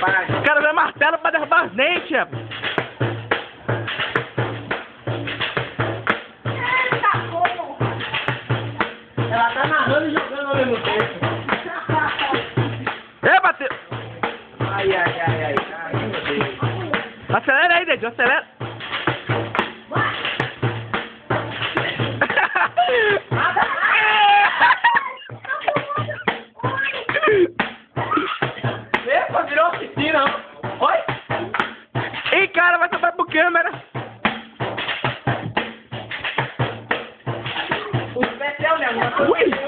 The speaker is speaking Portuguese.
rapaz. O cara vê martelo pra derrubar os dentes, rapaz. Eita, porra! Ela tá narrando e jogando ao mesmo tempo. Ei, bateu. Ai, ai, ai, ai. Acelera aí, Dedio, acelera. Porra, virou uma piscina. Oi? Ih, cara, vai tapar pro câmera. O pé é o negócio. Né, Ui!